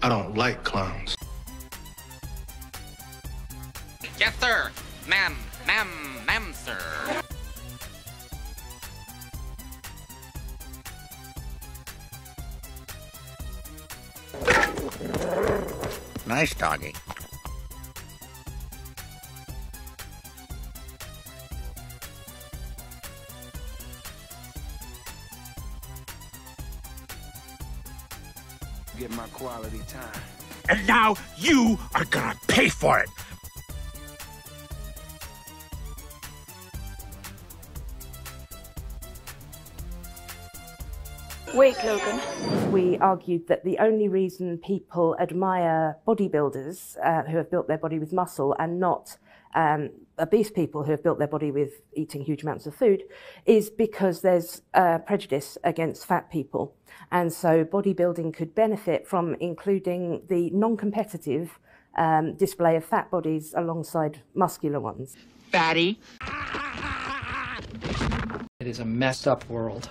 I don't like clowns. Yes, sir. Ma'am, ma'am, ma'am, sir. Nice doggy. Get my quality time. And now you are gonna pay for it. Wait, Logan. We argued that the only reason people admire bodybuilders uh, who have built their body with muscle and not um, obese people who have built their body with eating huge amounts of food is because there's uh, prejudice against fat people. And so bodybuilding could benefit from including the non competitive um, display of fat bodies alongside muscular ones. Fatty. It is a messed up world.